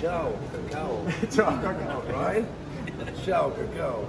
Ciao, cacao. Ciao, cacao. Right? Ciao, cacao.